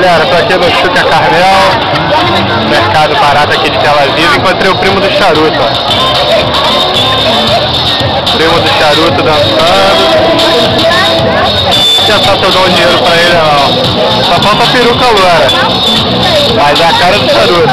galera, tô aqui no Chuca Carmel, mercado barato aqui de Tel Aviv, encontrei o primo do charuto, ó. Primo do charuto dançando. Tentar se eu dar um dinheiro pra ele, não. Só falta peruca agora. Mas é a cara do charuto.